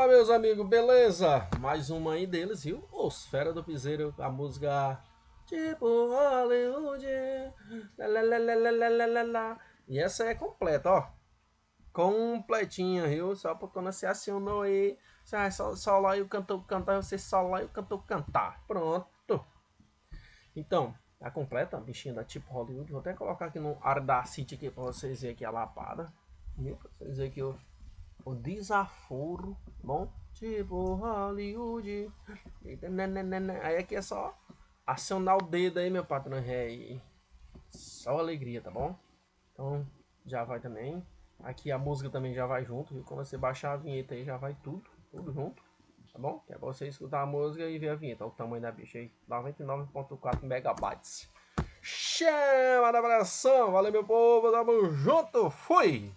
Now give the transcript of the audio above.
Fala, meus amigos, beleza? Mais uma aí deles, viu? Os Fera do Piseiro, a música tipo Hollywood. Lalalala. E essa é completa, ó. Completinha, viu? Só pra quando você acionou aí, só, só lá e o cantor cantar, você só lá e o cantor cantar. Pronto. Então, tá completa, a bichinha da tipo Hollywood. Vou até colocar aqui no City aqui pra vocês verem aqui a lapada. Viu? Pra vocês verem que eu o desaforo, bom? Tipo Hollywood. Aí aqui é só acionar o dedo aí, meu patrão. É só alegria, tá bom? Então já vai também. Aqui a música também já vai junto, viu? Quando você baixar a vinheta aí já vai tudo, tudo junto, tá bom? Que é você escutar a música e ver a vinheta. Olha o tamanho da bicha aí, 99.4 megabytes. Chama da abração, valeu meu povo, tamo junto, fui!